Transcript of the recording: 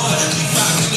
hora de pagar.